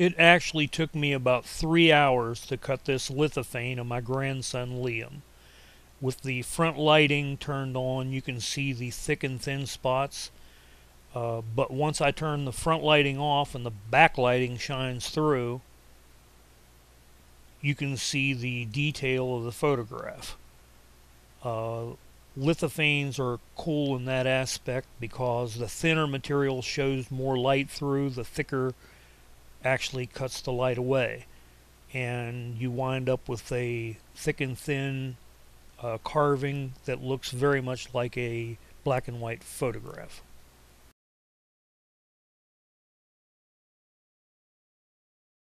It actually took me about three hours to cut this lithophane of my grandson Liam. With the front lighting turned on, you can see the thick and thin spots. Uh, but once I turn the front lighting off and the back lighting shines through, you can see the detail of the photograph. Uh, lithophanes are cool in that aspect because the thinner material shows more light through, the thicker actually cuts the light away. And you wind up with a thick and thin uh, carving that looks very much like a black and white photograph.